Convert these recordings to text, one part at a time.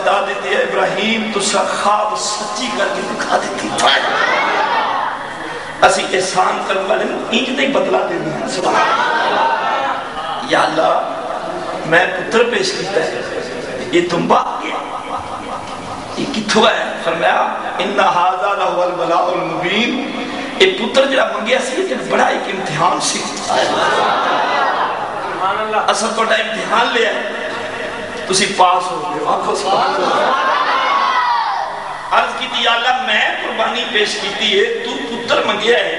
दादी दी इब्राहिम तुसा खाब सच्ची करके दिखा देती असी एहसान करने वाले इंज नहीं बदला देने हैं या मैं पुत्र पेश किया है। ये तुम्बा ये किथों है? फरमाया, इन्ना हाजा बलाउल मुबीन पुत्र जरा मंगया सी बड़ा एक इम्तिहान सी। असल तो इम्तिहान लिया तुसी पास हो गए आखो सुभान अर्ज़ अल्लाह मैं कुर्बानी पेश की है तू पुत्र मंगया है।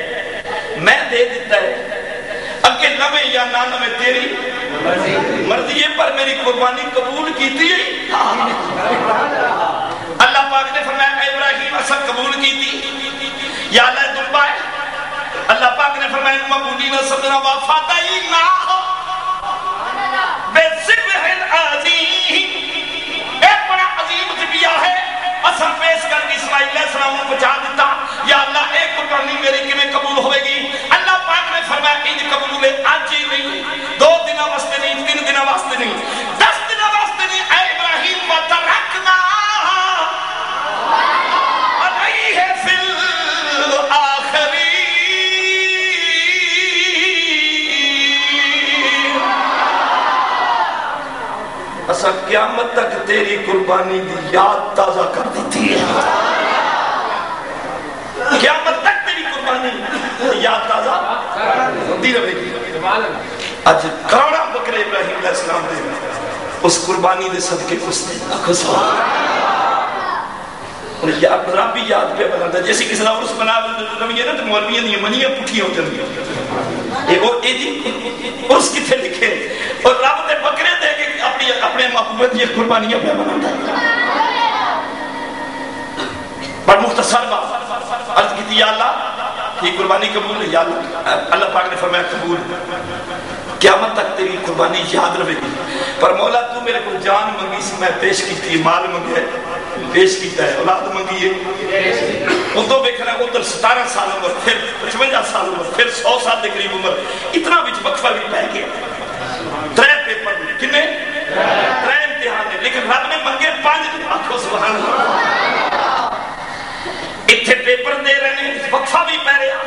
मैं दे दिता है। अगे नवे या ना नवे तेरी मर्ज़ी। है पर मेरी कुर्बानी कबूल की अल्लाह पाक ने फरमाया इब्राहिम असल कबूल की थी या अल्लाह दुबा है अल्लाह पाक ने फरमाया मबूली ना समझना वफादा ही ना क्यामत तक तेरी कुर्बानी की याद ताज़ा कर दी थी क्यामत तक तेरी कुर्बानी याद ताज़ा होती रहेगी। आज काना बकरे इब्राहिम अलैहिस्सलाम दे उस कुर्बानी दे सदके उसने आखो सुभान याद रब भी याद पे बनाता जैसे किसी का उर्स बना लवीए ना तो मौलवियाँ दी मनियाँ पुठियाँ हो ए जी, उर्स किथे लिखे और रब दे बकरे दे के अपनी अपने महबूब दी कुर्बानियाँ पे बनाता है पर मुख्तसर बात अर्ज़ की या अल्लाह ये कुर्बानी कबूल है या अल्लाह पाक ने फरमाया कबूल क्यामत तक तेरी कुर्बानी याद रहेगी पर मौला तू मेरे को जान मंगी सी मैं पेश की थी माल मंगे पेश किया है औलाद मंगी है उदो देखना उधर सतारह साल उम्र फिर पचवंजा साल उम्र फिर सौ साल के करीब उम्र इतना बिच वक्फा भी पै गया त्रै पेपर किन्ने लेकिन रब ने मंगे पाँच आखो सुभान इतने पेपर दे रहे हैं, वक्फा भी पै रहा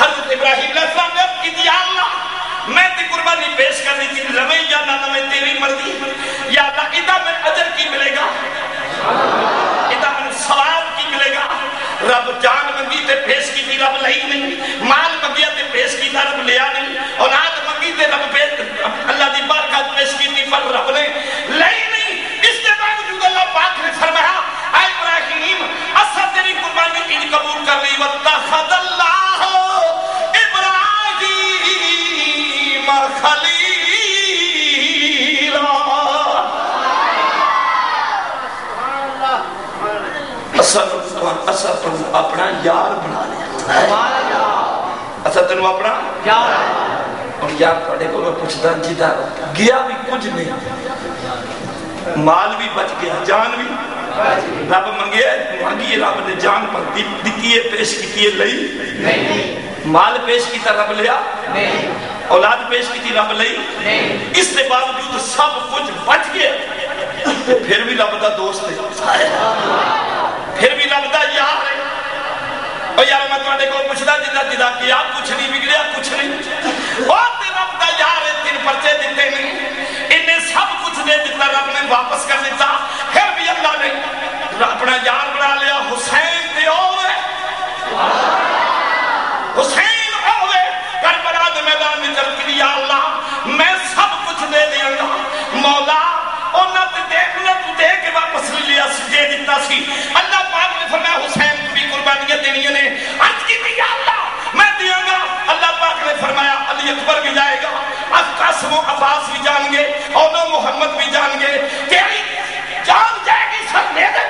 हज़रत इब्राहिम ने अल्लाह, मैं कुर्बानी पेश कर दी थी या ना तेरी मर्ज़ी। या अल्लाह, इदा में अजर की मिलेगा। इदा में सवाब की मिलेगा। रब जान मंगी ते पेश की थी, रब लई नहीं। माल मंगिया ते पेश की रब लिया नहीं। औलाद मंगी ते रब अल्लाह दी पेश की पर रब ने अपना यार बना लिया। असल तेन अपना यार। और यार थोड़े को मैं पूछता जिदा गया भी कुछ नहीं। माल भी बच गया जान भी रब मंगे मांगी रब ने जान पर है पेश की है लई। माल पेश किया रब लिया। औलाद पेश की रब लई। इसके बावजूद सब कुछ बच गया। फिर भी रब का दोस्त है फिर भी रब का यार है और यार मैं तुम्हारे को पूछता जिदा जिदा किया कुछ नहीं बिगड़िया कुछ नहीं और ते रब का यार है तीन पर्चे दिते नहीं इन्हें सब कुछ दे दिता रब ने वापस कर दिता फिर भी अल्लाह ने अपना यार बना लिया हुसैन दे होवे हुसैन होवे करबला दे मैदान में चल के या अल्लाह मैं सब कुछ दे देंगा मौला ਉਹਨਾਂ ਤੇ ਦੇਖ ਲੈ ਤੂੰ ਦੇ ਕੇ ਵਾਪਸ ਲਿਆ ਸੀ ਦੇ ਦਿੱਤਾ ਸੀ ਅੱਲਾਹ ਪਾਕ ਨੇ ਫਰਮਾਇਆ ਹੁਸੈਨ ਨੂੰ ਵੀ ਕੁਰਬਾਨੀਆਂ ਦੇਣੀਆਂ ਨੇ अकबर भी जाएगा। अब वो अब्बास भी जाएँगे और मोहम्मद भी जान तेरी जान जाएगी, सब मेरे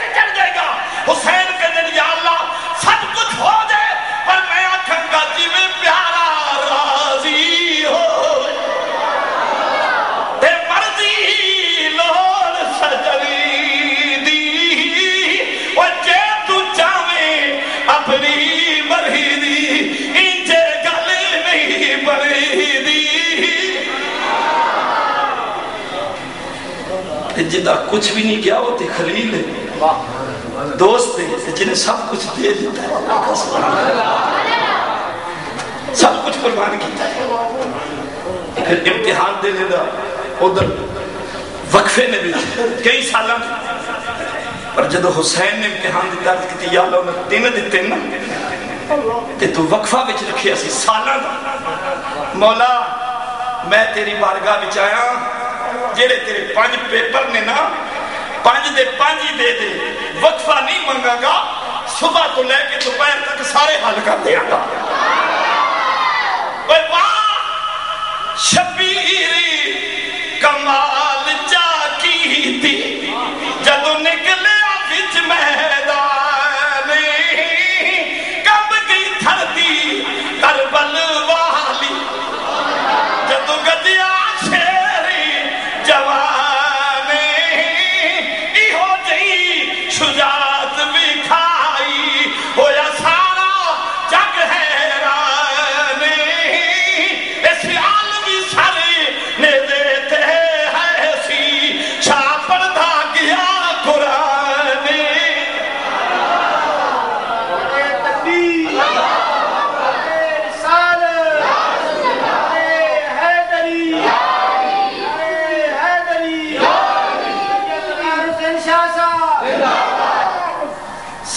जिदा कुछ भी नहीं गया वो तो खलील है। दोस्त है जिन्हें सब कुछ दे दिता है सब कुछ कुर्बान किया फिर इम्तिहान देने का उधर वक्फे ने भी कई साल पर जो हुसैन ने इम्तिहान की दर्ज की या उन्हें तीन दिते ना। ते तू वक्फा बिच रखे सी साल मौला, मैं तेरी बारगाह बिच आया जेड़े तेरे पाँच पेपर ने ना पाँच दे पाँच ही दे दे वक्फा नहीं मंगागा सुबह तो लेके दोपहर तक सारे हल कर देगा शबीरी कमाल जा थी जदों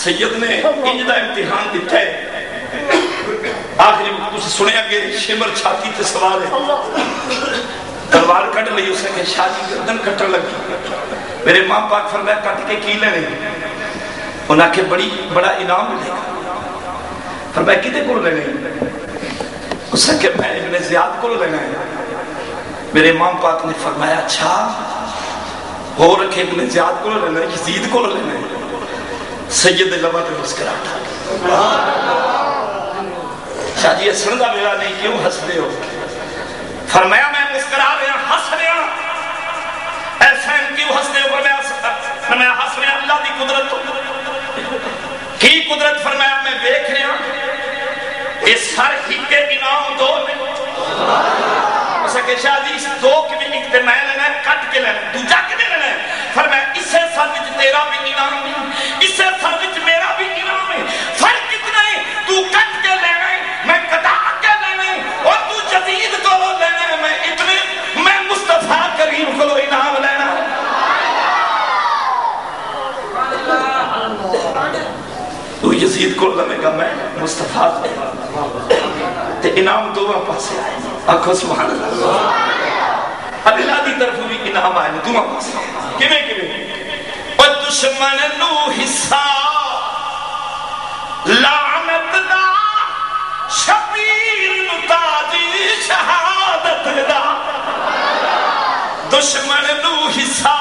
सैयद ने इंज का इम्तिहान दिता है। आखिरी कुछ सुने अगे शिमर छाती ते सवार है। तलवार कट ली उसने शादी गर्दन कटन लगी। मेरे माँ पाक फरमाया कट के की लेने? उन्हें आखे बड़ी बड़ा इनाम मिलेगा। फरमाया किते को लेने? उसने आखे मैं इब्ने जियाद को लेना है। मेरे माँ पाक ने फरमाया अच्छा हो रखे इब्ने जियाद को लेना है यजीद को लेना है। सैयद लबा पे मुस्कुराहट शाह जी हसन का वेला नहीं, क्यों हँसते हो? फरमाया, मैं मुस्कुरा रहा, हंस रहा ऐसा क्यों हँसते हो? फरमाया फरमाया, हंस रहा अल्लाह की कुदरत की कुदरत? फरमाया, मैं देख रहा ये सर हिके इनाम दो ने शाह जी दो के एक मैं लेना है, कट के लेना दूजा किने लेना है। फरमाया, इसे सर तेरा भी इनाम नहीं। इसे सर विच मेरा भी इनाम है। फ़र्क कितना है, तू कट के लेना है मैं कटा के लेना है और तू जदीद को लेना है मैं इतने, मैं मुस्तफ़ा करीम को इनाम लेना है। तू यजीद को लवेगा मैं मुस्तफ़ा ते इनाम दोवां पासे आए। आखो, सुभान अल्लाह। अल्लाह दी तरफ़ भी इनाम आए दोवां पासे। किवें किवें ਦੁਸ਼ਮਣ ਨੂੰ ਹਿੱਸਾ ਲਾਨਤ ਦਾ ਸ਼ਬੀਰ ਨੂੰ ਤਾਜੀ ਸ਼ਹਾਦਤ ਦਾ ਦੁਸ਼ਮਣ ਨੂੰ ਹਿੱਸਾ